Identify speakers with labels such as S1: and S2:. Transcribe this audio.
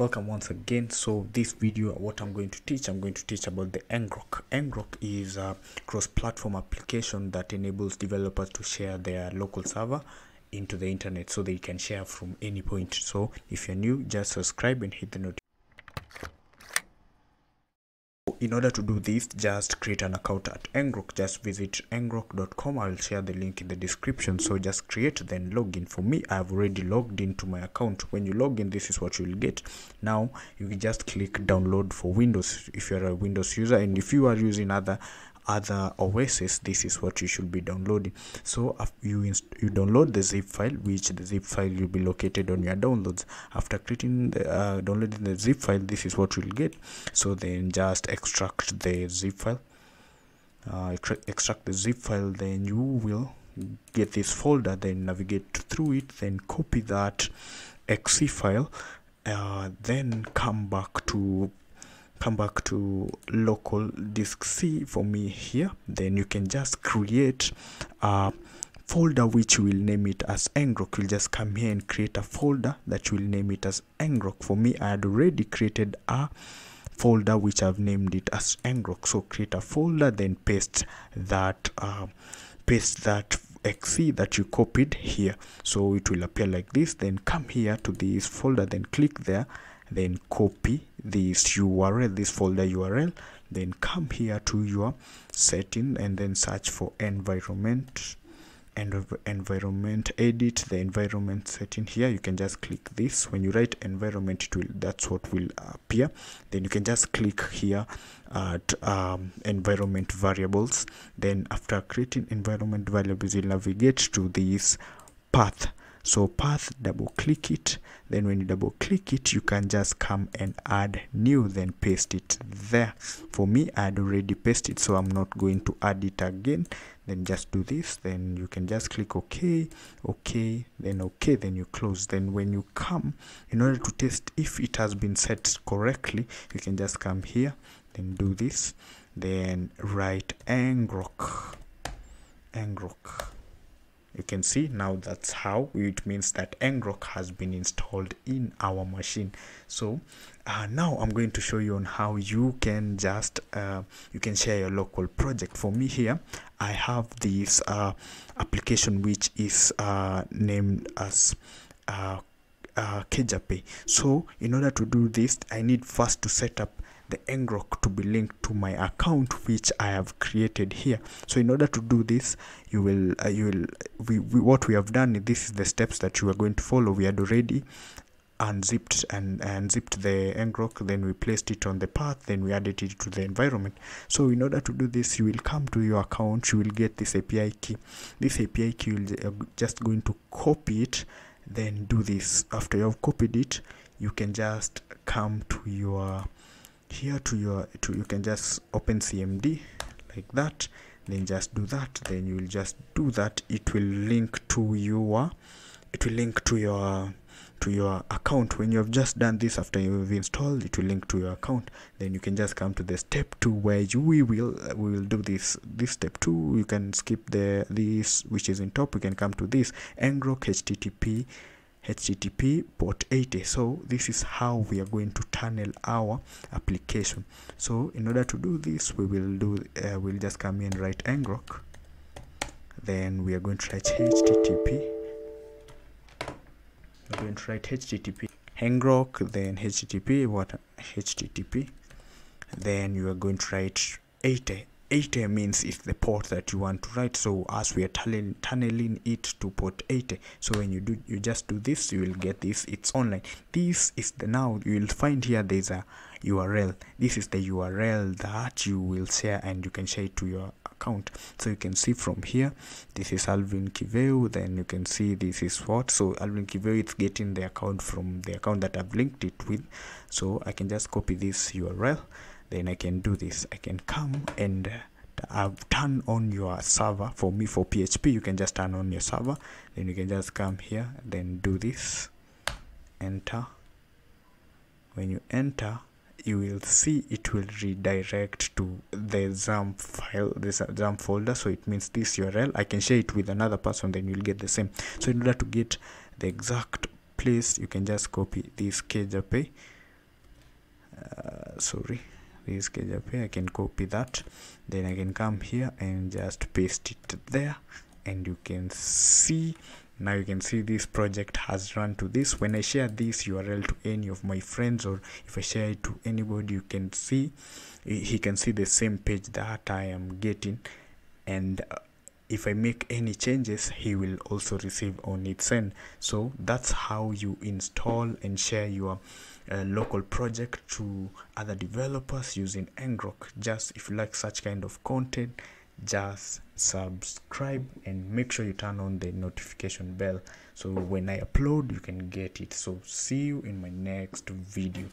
S1: welcome once again. So this video what i'm going to teach i'm going to teach about the ngrok ngrok is a cross-platform application that enables developers to share their local server into the internet so they can share from any point. So if you're new just subscribe and hit the notification in order to do this just create an account at ngrok. Just visit ngrok.com i'll share the link in the description. So just create then login for me i've already logged into my account. When you log in this is what you'll get. Now you can just click download for windows if you're a windows user. And if you are using other other OSs this is what you should be downloading. So you you download the zip file which the zip file will be located on your downloads. After creating the uh, downloading the zip file this is what you'll get. So then just extract the zip file. Uh, extract the zip file then you will get this folder then navigate through it then copy that exe file uh, then come back to come back to local disk C for me here. Then you can just create a folder which will name it as ngrok you'll just come here and create a folder that will name it as ngrok for me i had already created a folder which i've named it as ngrok so create a folder then paste that uh, paste that exe that you copied here. So it will appear like this. Then come here to this folder then click there then copy this url this folder url then come here to your setting and then search for environment and environment edit the environment setting here. You can just click this. When you write environment it will that's what will appear. Then you can just click here at um, environment variables. Then after creating environment variables you'll navigate to this path so path double click it. Then when you double click it you can just come and add new then paste it there. For me i had already pasted so i'm not going to add it again. Then just do this. Then you can just click ok ok then ok then you close. Then when you come in order to test if it has been set correctly you can just come here then do this. Then write ngrok ngrok you can see now that's how it means that ngrok has been installed in our machine. So uh, now i'm going to show you on how you can just uh, you can share your local project. For me here i have this uh, application which is uh, named as uh, Kejape. So in order to do this, I need first to set up the ngrok to be linked to my account which i have created here. So in order to do this you will uh, you will we, we, what we have done this is the steps that you are going to follow. We had already unzipped and unzipped the ngrok then we placed it on the path then we added it to the environment. So in order to do this you will come to your account you will get this api key. This api key will uh, just going to copy it then do this. After you have copied it you can just come to your here to your to you can just open cmd like that then just do that. Then you will just do that. It will link to your it will link to your to your account. When you have just done this after you've installed it will link to your account then you can just come to the step two where you we will we will do this this step two. You can skip the this which is in top. We can come to this ngrok http http port 80 so this is how we are going to tunnel our application. So in order to do this we will do uh, we'll just come in write ngrok. Then we are going to write http we're going to write http ngrok then http what http then you are going to write 80 80 means it's the port that you want to write. So as we are tunneling it to port 80 so when you do you just do this you will get this. It's online. This is the now you will find here there's a url this is the url that you will share and you can share it to your account. So you can see from here this is alvin kiveu. Then you can see this is what. So alvin kiveu is getting the account from the account that i've linked it with. So i can just copy this url then I can do this. I can come and uh, I've turned on your server for me for PHP you can just turn on your server. Then you can just come here then do this. Enter. When you enter you will see it will redirect to the XAMPP file this XAMPP folder so it means this url i can share it with another person then you'll get the same so in order to get the exact place you can just copy this KJP. uh, sorry this KJP. i can copy that then i can come here and just paste it there and you can see now you can see this project has run to this. When i share this url to any of my friends or if i share it to anybody you can see he can see the same page that i am getting. And uh, if i make any changes he will also receive on its end. So that's how you install and share your uh, local project to other developers using ngrok just if you like such kind of content just subscribe and make sure you turn on the notification bell. So when i upload you can get it. So see you in my next video